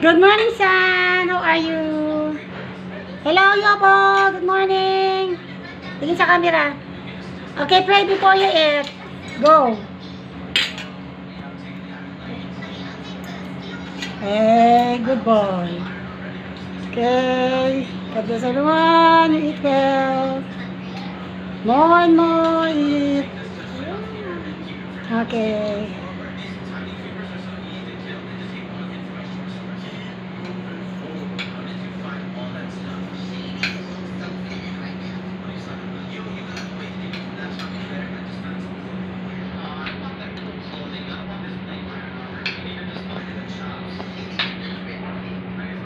Good morning, son. How are you? Hello, Yopo. Good morning. Tingin sa camera. Okay, pray before you eat. Go. Hey, good boy. Okay. God bless everyone. You eat well. More and more eat. Okay.